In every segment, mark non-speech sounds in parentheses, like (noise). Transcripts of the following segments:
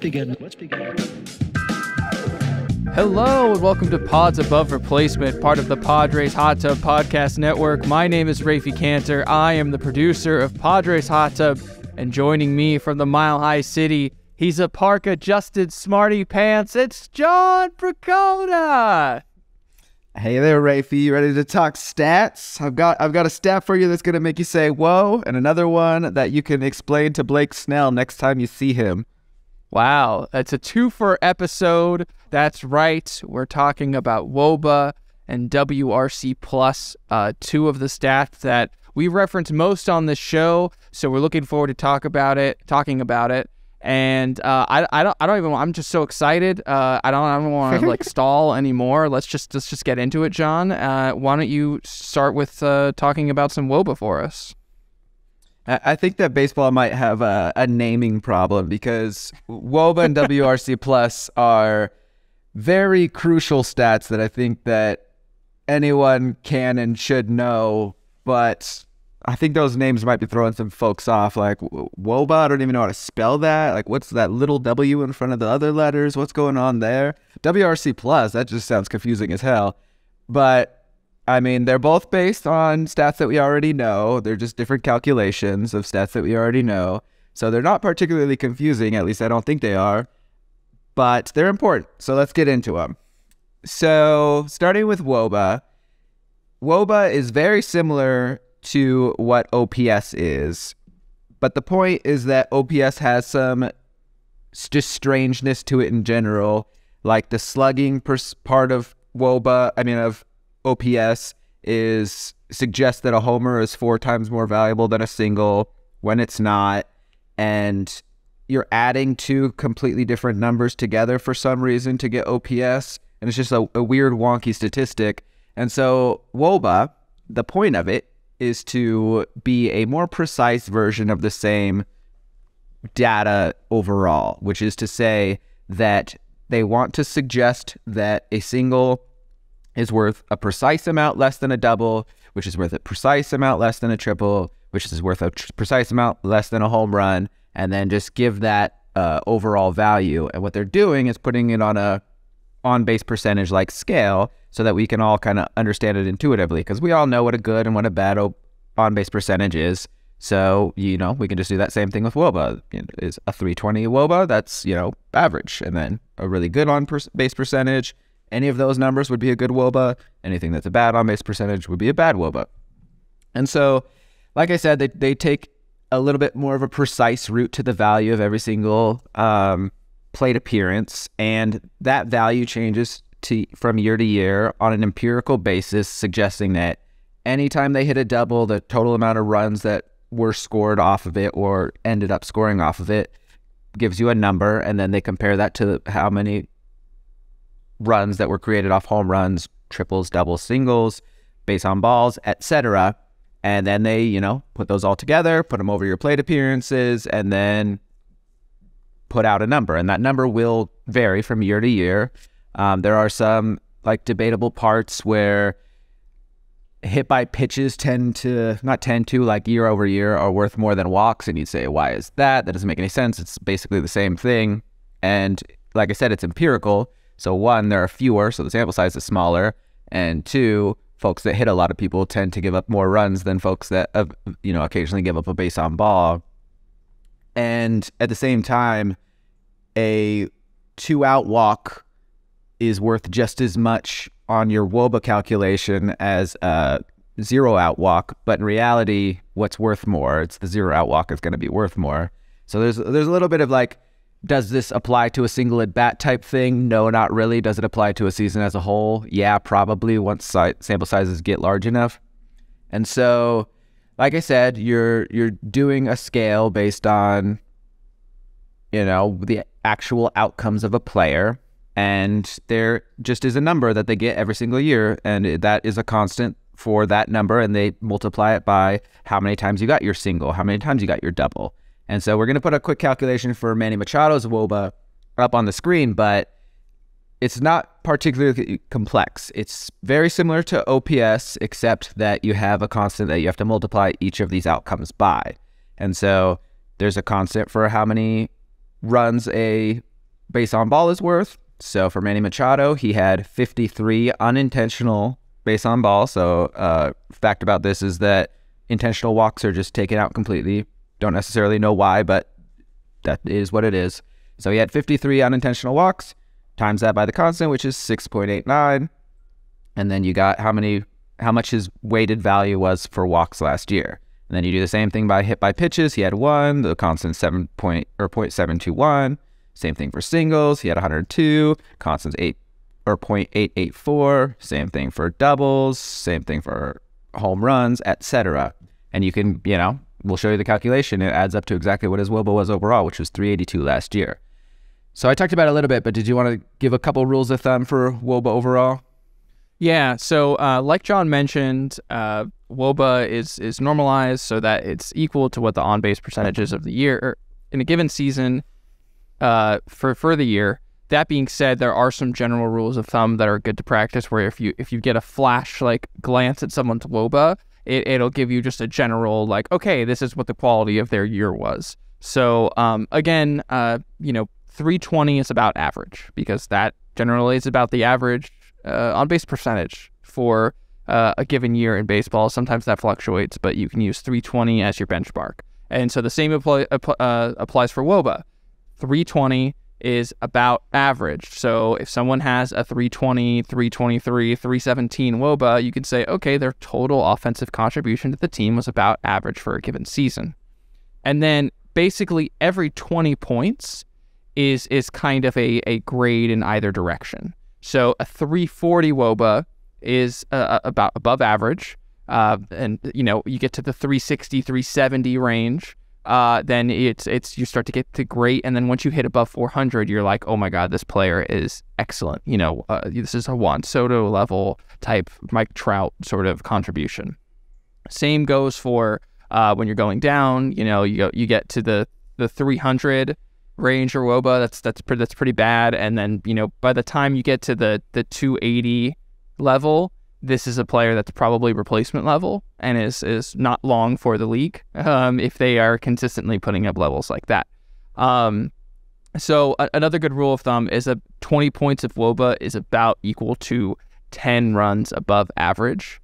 Let's begin. Let's begin. Hello and welcome to Pads Above Replacement, part of the Padres Hot Tub Podcast Network. My name is Raphie Cantor. I am the producer of Padres Hot Tub, and joining me from the Mile High City, he's a park adjusted smarty pants. It's John Precoda. Hey there, Raphie. You ready to talk stats? I've got I've got a stat for you that's gonna make you say whoa, and another one that you can explain to Blake Snell next time you see him. Wow, that's a two for episode. That's right. We're talking about WOBA and WRC plus, uh, two of the stats that we reference most on this show. So we're looking forward to talk about it, talking about it. And uh, I, I don't I don't even I'm just so excited. Uh, I don't I don't want to like (laughs) stall anymore. Let's just let's just get into it, John. Uh, why don't you start with uh, talking about some WOBA for us? I think that baseball might have a, a naming problem because WOBA and (laughs) WRC plus are very crucial stats that I think that anyone can and should know, but I think those names might be throwing some folks off. Like WOBA, I don't even know how to spell that. Like, what's that little W in front of the other letters? What's going on there? WRC plus, that just sounds confusing as hell. But I mean, they're both based on stats that we already know. They're just different calculations of stats that we already know. So they're not particularly confusing, at least I don't think they are. But they're important. So let's get into them. So, starting with WOBA, WOBA is very similar to what OPS is. But the point is that OPS has some just strangeness to it in general. Like the slugging part of WOBA, I mean, of OPS is suggests that a homer is four times more valuable than a single when it's not. And you're adding two completely different numbers together for some reason to get OPS. And it's just a, a weird, wonky statistic. And so, WOBA, the point of it is to be a more precise version of the same data overall, which is to say that they want to suggest that a single is worth a precise amount less than a double, which is worth a precise amount less than a triple, which is worth a precise amount less than a home run, and then just give that uh, overall value. And what they're doing is putting it on a on base percentage like scale so that we can all kind of understand it intuitively because we all know what a good and what a bad on base percentage is. So, you know, we can just do that same thing with WOBA. You know, is a 320 WOBA, that's, you know, average. And then a really good on per- base percentage, any of those numbers would be a good WOBA. Anything that's a bad on base percentage would be a bad WOBA. And so, like I said, they, they take a little bit more of a precise route to the value of every single um, plate appearance, and that value changes to from year to year on an empirical basis, suggesting that anytime they hit a double, the total amount of runs that were scored off of it or ended up scoring off of it gives you a number, and then they compare that to how many runs that were created off home runs, triples, doubles, singles, base on balls, etc. And then they, you know, put those all together, put them over your plate appearances, and then put out a number. And that number will vary from year to year. Um, there are some like debatable parts where hit by pitches tend to not tend to like year over year are worth more than walks and you'd say why is that that doesn't make any sense it's basically the same thing and like i said it's empirical so one there are fewer so the sample size is smaller and two folks that hit a lot of people tend to give up more runs than folks that uh, you know occasionally give up a base on ball and at the same time a two out walk is worth just as much on your WOBA calculation as a zero out walk, but in reality, what's worth more? It's the zero out walk is going to be worth more. So there's there's a little bit of like, does this apply to a single at bat type thing? No, not really. Does it apply to a season as a whole? Yeah, probably once si- sample sizes get large enough. And so, like I said, you're you're doing a scale based on, you know, the actual outcomes of a player and there just is a number that they get every single year and that is a constant for that number and they multiply it by how many times you got your single how many times you got your double and so we're going to put a quick calculation for manny machado's woba up on the screen but it's not particularly complex it's very similar to ops except that you have a constant that you have to multiply each of these outcomes by and so there's a constant for how many runs a base on ball is worth. So for Manny Machado, he had 53 unintentional base on ball. So uh, fact about this is that intentional walks are just taken out completely. Don't necessarily know why, but that is what it is. So he had 53 unintentional walks. Times that by the constant, which is 6.89, and then you got how many, how much his weighted value was for walks last year. And then you do the same thing by hit by pitches. He had one, the constant seven point or point seven two one. Same thing for singles. He had 102, constants eight or 0.884. Same thing for doubles. Same thing for home runs, etc. And you can, you know, we'll show you the calculation. It adds up to exactly what his WOBA was overall, which was 382 last year. So I talked about it a little bit, but did you want to give a couple rules of thumb for WOBA overall? Yeah. So, uh, like John mentioned, uh, WOBA is is normalized so that it's equal to what the on base percentages of the year er, in a given season uh, for for the year. That being said, there are some general rules of thumb that are good to practice. Where if you if you get a flash like glance at someone's WOBA, it, it'll give you just a general like, okay, this is what the quality of their year was. So um, again, uh, you know, 320 is about average because that generally is about the average uh, on base percentage for uh, a given year in baseball. Sometimes that fluctuates, but you can use 320 as your benchmark. And so the same apply, uh, applies for WOBA. 320 is about average. So if someone has a 320, 323, 317 WOBA, you can say, okay, their total offensive contribution to the team was about average for a given season. And then basically every 20 points is is kind of a, a grade in either direction. So a 340 WOBA is uh, about above average. Uh, and you know you get to the 360 370 range uh, then it's it's you start to get to great, and then once you hit above 400, you're like, oh my god, this player is excellent. You know, uh, this is a Juan Soto level type Mike Trout sort of contribution. Same goes for uh, when you're going down. You know, you go, you get to the the 300 range or woba. That's that's pretty, that's pretty bad. And then you know by the time you get to the the 280 level, this is a player that's probably replacement level and is is not long for the league um, if they are consistently putting up levels like that. Um, so a- another good rule of thumb is that 20 points of WOBA is about equal to 10 runs above average.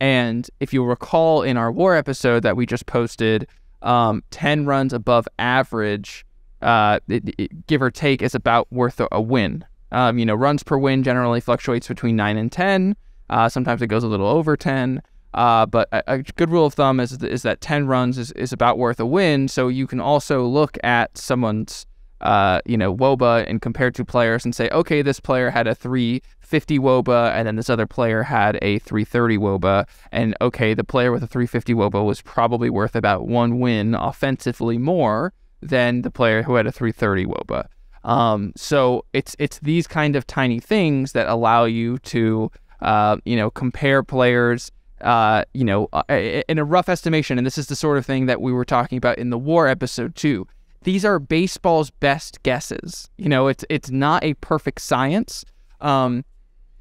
And if you recall in our WAR episode that we just posted, um, 10 runs above average, uh, it, it, give or take, is about worth a, a win. Um, you know, runs per win generally fluctuates between 9 and 10. Uh, sometimes it goes a little over 10. Uh, but a, a, good rule of thumb is, is that 10 runs is, is about worth a win. So you can also look at someone's, uh, you know, WOBA and compare two players and say, okay, this player had a 350 WOBA and then this other player had a 330 WOBA. And okay, the player with a 350 WOBA was probably worth about one win offensively more than the player who had a 330 WOBA. Um, so it's it's these kind of tiny things that allow you to uh, you know, compare players, uh, you know, uh, in a rough estimation. And this is the sort of thing that we were talking about in the war episode too. These are baseball's best guesses. You know, it's it's not a perfect science, um,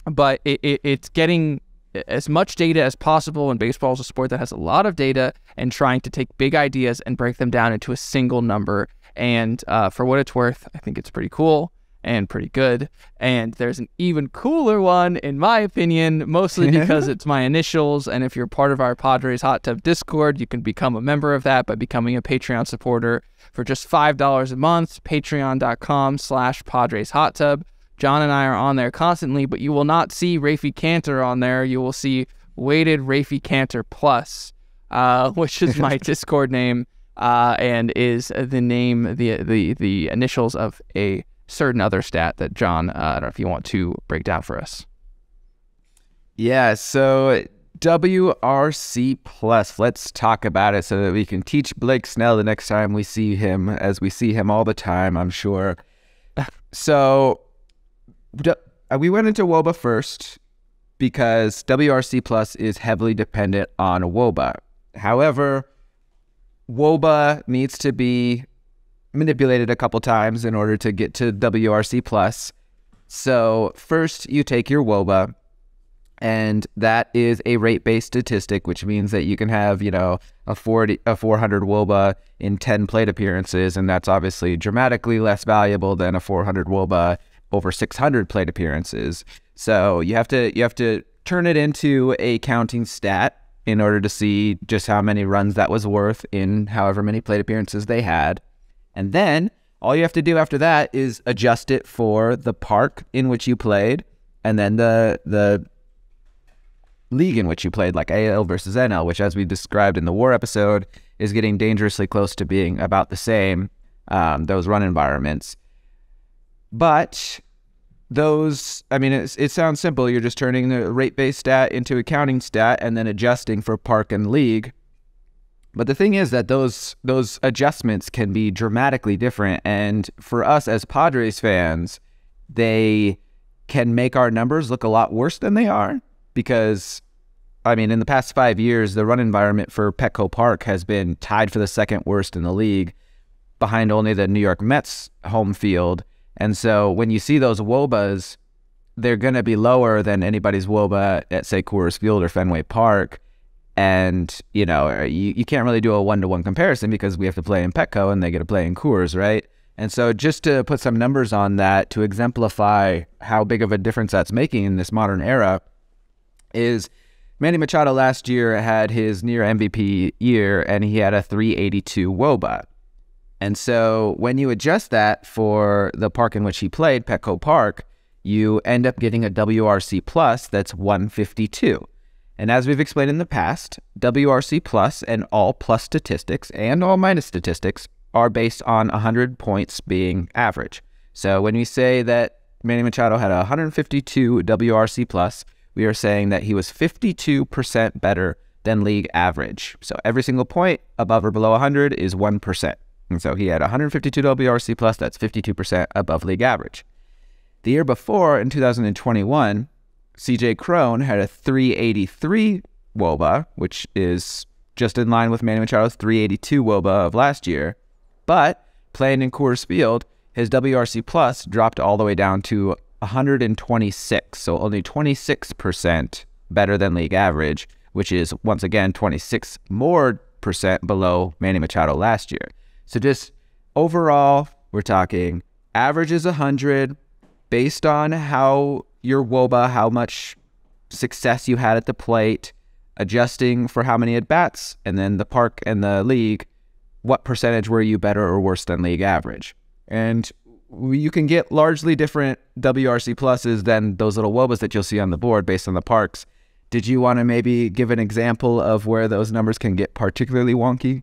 but it, it, it's getting as much data as possible. And baseball is a sport that has a lot of data, and trying to take big ideas and break them down into a single number. And uh, for what it's worth, I think it's pretty cool and pretty good. And there's an even cooler one, in my opinion, mostly (laughs) because it's my initials. And if you're part of our Padres Hot Tub Discord, you can become a member of that by becoming a Patreon supporter for just $5 a month, patreon.com slash Padres Hot Tub. John and I are on there constantly, but you will not see Raphie Cantor on there. You will see Weighted Raphie Cantor Plus, uh, (laughs) which is my (laughs) Discord name. Uh, and is the name, the the the initials of a certain other stat that John, uh, I don't know if you want to break down for us. Yeah, so WRC Plus. Let's talk about it so that we can teach Blake Snell the next time we see him, as we see him all the time, I'm sure. (laughs) so uh, we went into WOBA first because WRC Plus is heavily dependent on WOBA. However, WOBA needs to be manipulated a couple times in order to get to WRC plus. So first you take your WOBA. and that is a rate-based statistic, which means that you can have, you know, a 40, a 400 WOBA in 10 plate appearances, and that's obviously dramatically less valuable than a 400 WOBA over 600 plate appearances. So you have to you have to turn it into a counting stat in order to see just how many runs that was worth in however many plate appearances they had, and then all you have to do after that is adjust it for the park in which you played, and then the the league in which you played, like AL versus NL, which, as we described in the War episode, is getting dangerously close to being about the same. Um, those run environments, but those, I mean, it sounds simple. You're just turning the rate-based stat into a counting stat and then adjusting for park and league. But the thing is that those those adjustments can be dramatically different, and for us as Padres fans, they can make our numbers look a lot worse than they are because I mean, in the past five years, the run environment for Petco Park has been tied for the second worst in the league, behind only the New York Mets home field. And so when you see those WOBAs, they're going to be lower than anybody's WOBA at, say, Coors Field or Fenway Park. And, you know, uh, you, you can't really do a one to one comparison because we have to play in Petco and they get to play in Coors, right? And so just to put some numbers on that to exemplify how big of a difference that's making in this modern era is Manny Machado last year had his near MVP year and he had a 382 WOBA. And so when you adjust that for the park in which he played, Petco Park, you end up getting a WRC plus that's 152. And as we've explained in the past, WRC plus and all plus statistics and all minus statistics are based on 100 points being average. So when we say that Manny Machado had a 152 WRC plus, we are saying that he was 52% better than league average. So every single point above or below 100 is 1%. And so he had 152 WRC plus, that's 52% above league average. The year before, in 2021, CJ Cron had a 383 WOBA, which is just in line with Manny Machado's 382 WOBA of last year. But playing in Coors Field, his WRC plus dropped all the way down to 126, so only 26% better than league average, which is once again 26 more percent below Manny Machado last year. So just overall, we're talking average is 100 based on how your WOBA, how much success you had at the plate, adjusting for how many at bats, and then the park and the league, what percentage were you better or worse than league average? And you can get largely different WRC pluses than those little WOBAs that you'll see on the board based on the parks. Did you want to maybe give an example of where those numbers can get particularly wonky?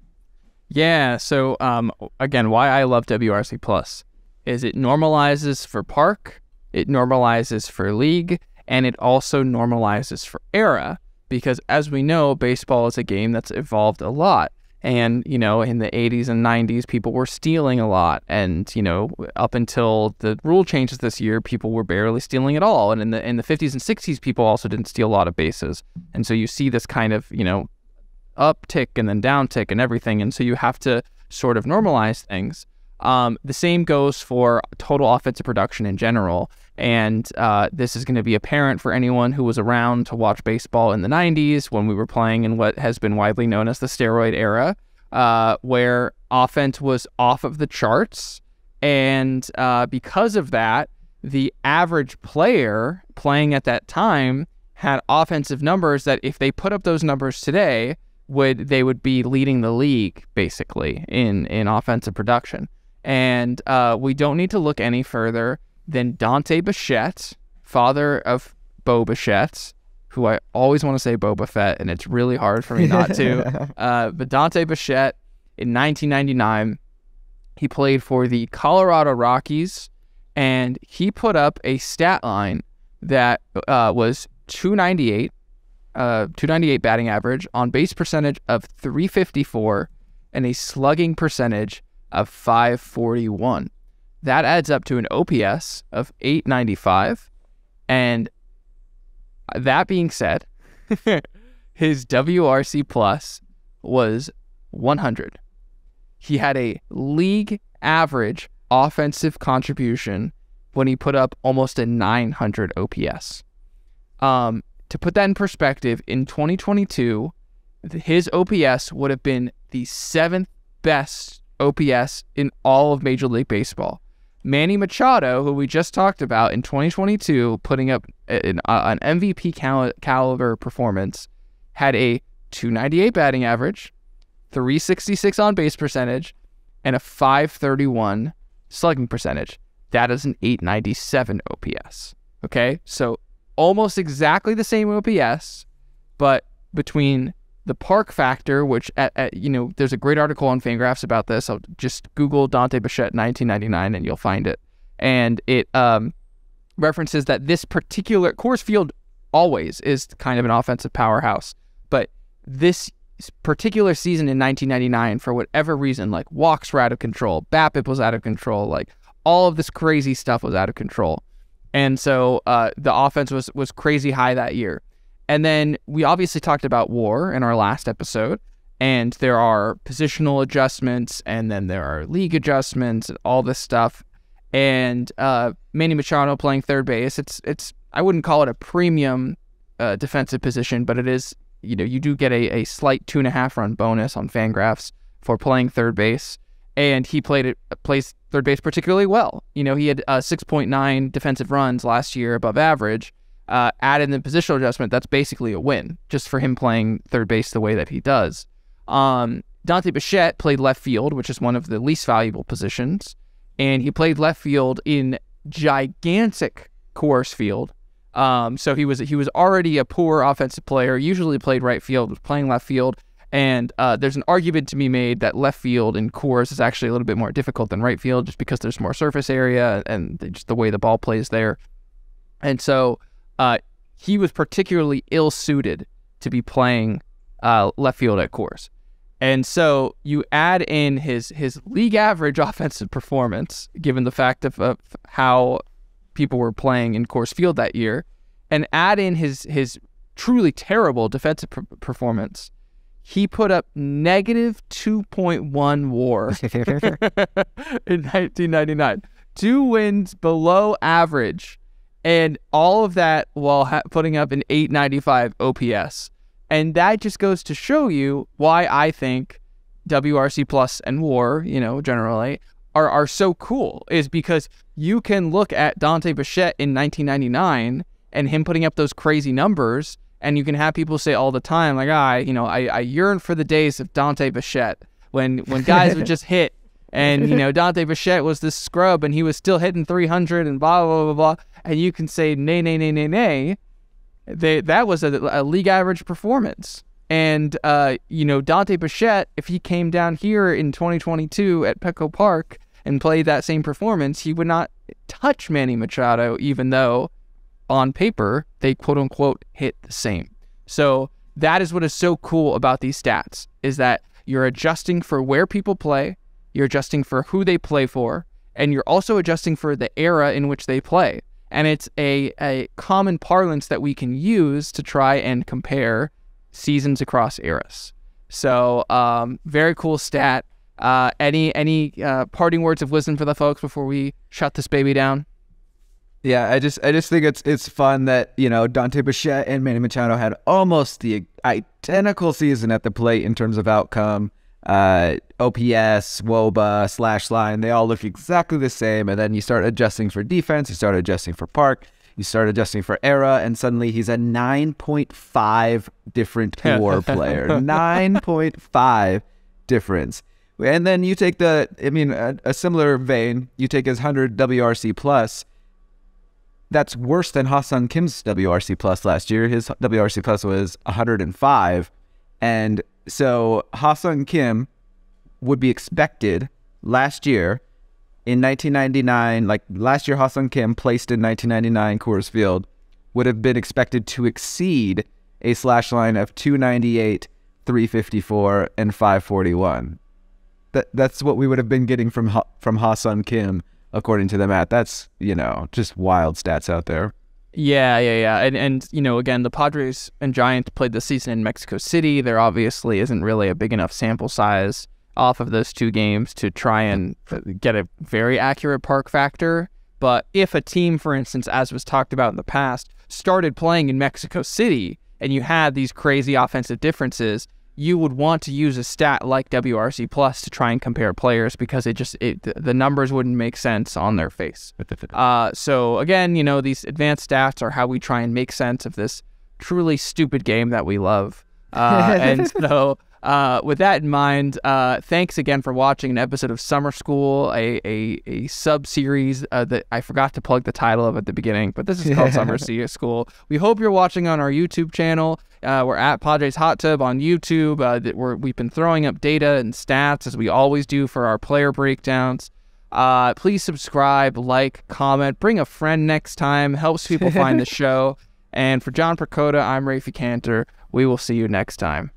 Yeah. So um, again, why I love WRC plus is it normalizes for park, it normalizes for league, and it also normalizes for era because as we know, baseball is a game that's evolved a lot. And, you know, in the 80s and 90s, people were stealing a lot. And, you know, up until the rule changes this year, people were barely stealing at all. And in the in the 50s and 60s, people also didn't steal a lot of bases. And so you see this kind of, you know, uptick and then downtick and everything. And so you have to sort of normalize things. Um, the same goes for total offensive production in general. And uh, this is going to be apparent for anyone who was around to watch baseball in the 90s when we were playing in what has been widely known as the steroid era, uh, where offense was off of the charts. And uh, because of that, the average player playing at that time had offensive numbers that if they put up those numbers today, would they would be leading the league basically in in offensive production. And uh, we don't need to look any further than Dante Bichette, father of Bo Bichette, who I always want to say Boba Fett, and it's really hard for me not to. (laughs) uh, but Dante Bichette in 1999, he played for the Colorado Rockies, and he put up a stat line that uh, was 298, uh, 298 batting average, on base percentage of 354, and a slugging percentage of 541. That adds up to an OPS of 895. And that being said, (laughs) his WRC plus was 100. He had a league average offensive contribution when he put up almost a 900 OPS. Um, to put that in perspective, in 2022, his OPS would have been the seventh best OPS in all of Major League Baseball. Manny Machado, who we just talked about in 2022, putting up an, uh, an MVP cal- caliber performance, had a 298 batting average, 366 on base percentage, and a 531 slugging percentage. That is an 897 OPS. Okay, so almost exactly the same OPS, but between the park factor, which at, at, you know, there's a great article on Fangraphs about this. I'll just Google Dante Bichette 1999 and you'll find it. And it um, references that this particular Coors Field always is kind of an offensive powerhouse, but this particular season in 1999, for whatever reason, like walks were out of control, BABIP was out of control, like all of this crazy stuff was out of control, and so uh, the offense was was crazy high that year. And then we obviously talked about war in our last episode, and there are positional adjustments, and then there are league adjustments, and all this stuff. And uh, Manny Machado playing third base, it's it's I wouldn't call it a premium uh, defensive position, but it is you know you do get a, a slight two and a half run bonus on Fangraphs for playing third base, and he played it plays third base particularly well. You know he had uh, 6.9 defensive runs last year above average uh, add in the positional adjustment, that's basically a win just for him playing third base the way that he does. Um, Dante Bichette played left field, which is one of the least valuable positions, and he played left field in gigantic Coors Field. Um, so he was he was already a poor offensive player. Usually played right field, was playing left field, and uh, there's an argument to be made that left field in Coors is actually a little bit more difficult than right field, just because there's more surface area and just the way the ball plays there. And so uh, he was particularly ill suited to be playing uh, left field at Coors. And so you add in his his league average (laughs) offensive performance, given the fact of, of how people were playing in Coors Field that year, and add in his his truly terrible defensive performance. He put up negative 2.1 WAR (laughs) (laughs) in 1999, two wins below average and all of that while ha- putting up an 895 OPS. And that just goes to show you why I think WRC Plus and War, you know, generally are are so cool is because you can look at Dante Bichette in 1999 and him putting up those crazy numbers and you can have people say all the time like I, you know, I, I yearn for the days of Dante Bichette when when guys would (laughs) just hit and you know (laughs) Dante Bichette was this scrub and he was still hitting 300 and blah blah blah blah. And you can say nay nay nay nay nay. They, that was a, a league average performance. And uh, you know Dante Bichette, if he came down here in 2022 at Petco Park and played that same performance, he would not touch Manny Machado, even though on paper they quote unquote hit the same. So that is what is so cool about these stats is that you're adjusting for where people play, you're adjusting for who they play for, and you're also adjusting for the era in which they play. And it's a, a common parlance that we can use to try and compare seasons across eras. So, um, very cool stat. Uh, any any uh, parting words of wisdom for the folks before we shut this baby down? Yeah, I just I just think it's it's fun that you know Dante Bichette and Manny Machado had almost the identical season at the plate in terms of outcome uh, OPS, WOBA, slash line, they all look exactly the same. And then you start adjusting for defense, you start adjusting for park, you start adjusting for era, and suddenly he's a 9.5 different (laughs) war player. 9.5 difference. And then you take the, I mean, a, a similar vein, you take his 100 WRC plus. That's worse than Ha-Seong Kim's WRC plus last year. His WRC plus was 105. And so Ha-Seong Kim would be expected last year in 1999, like last year, Ha-Seong Kim placed in 1999 Coors Field would have been expected to exceed a slash line of 298, 354, and 541. That that's what we would have been getting from from Ha-Seong Kim according to the math. That's you know just wild stats out there. Yeah, yeah, yeah. And and you know, again, the Padres and Giants played the season in Mexico City. There obviously isn't really a big enough sample size off of those two games to try and get a very accurate park factor. But if a team, for instance, as was talked about in the past, started playing in Mexico City and you had these crazy offensive differences, you would want to use a stat like WRC plus to try and compare players because it just it, the numbers wouldn't make sense on their face. (laughs) Uh, so again, you know these advanced stats are how we try and make sense of this truly stupid game that we love. Uh, (laughs) and so uh, with that in mind, uh, thanks again for watching an episode of Summer School, a a, a sub series uh, that I forgot to plug the title of at the beginning, but this is called (laughs) Summer School. We hope you're watching on our YouTube channel. Uh, we're at Padres Hot Tub on YouTube. Uh, that we're, we've been throwing up data and stats as we always do for our player breakdowns. Uh, please subscribe, like, comment, bring a friend next time. Helps people find the (laughs) show. And for John Precoda, I'm Raphie Cantor. We will see you next time.